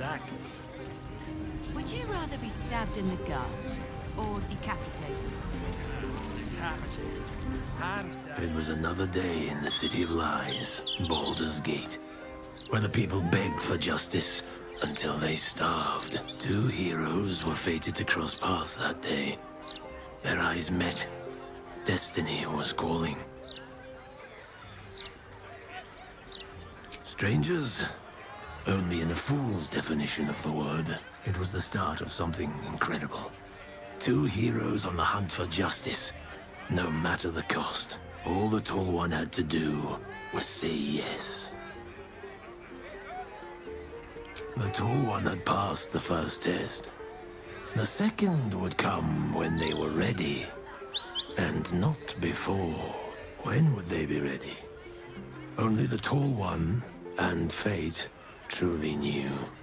Exactly. Would you rather be stabbed in the gut or decapitated? Decapitated. It was another day in the City of Lies, Baldur's Gate, where the people begged for justice until they starved. Two heroes were fated to cross paths that day. Their eyes met. Destiny was calling. Strangers? Only in a fool's definition of the word. It was the start of something incredible. Two heroes on the hunt for justice, no matter the cost. All the Tall One had to do was say yes. The Tall One had passed the first test. The second would come when they were ready. And not before. When would they be ready? Only the Tall One and Fate truly knew.